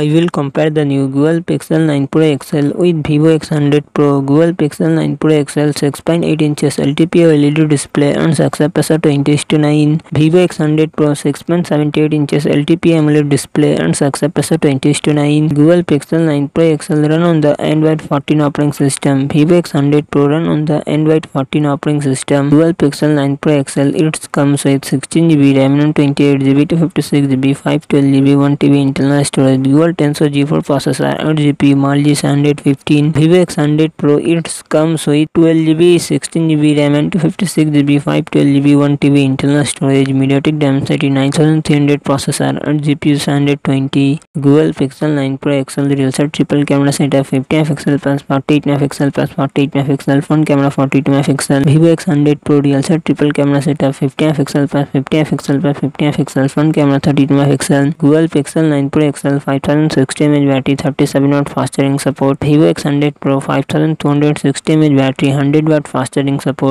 I will compare the new Google Pixel 9 Pro XL with Vivo X100 Pro. Google Pixel 9 Pro XL 6.8 inches LTP LED display and successor 20 to 9. Vivo X100 Pro 6.78 inches LTP AMOLED display and successor 20 to 9. Google Pixel 9 Pro XL run on the Android 14 operating system. Vivo X100 Pro run on the Android 14 operating system. Google Pixel 9 Pro XL it comes with 16GB RAM and 28GB to 56GB 512GB 1TB internal storage. Google और 1000G4 processor 8GB Mali 715 Vivek 100 Pro it comes with 12GB 16GB RAM and 256GB 512GB 1TB internal storage MediaTek Dimensity 9300 processor 8 GPU 720 Google Pixel 9 Pro XL real set triple camera setup 50 megapixel plus 48 megapixel plus 48 megapixel front camera 42 megapixel Vivo X100 Pro real set triple camera setup 50 megapixel plus 50 megapixel plus 50 megapixel front camera 32 megapixel Google Pixel 9 Pro XL 5000 16 inch battery, 37 watt fast charging support. Vivo X100 Pro 5260 mAh battery, 100 watt fast charging support.